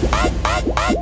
Ah, ah, ah, ah.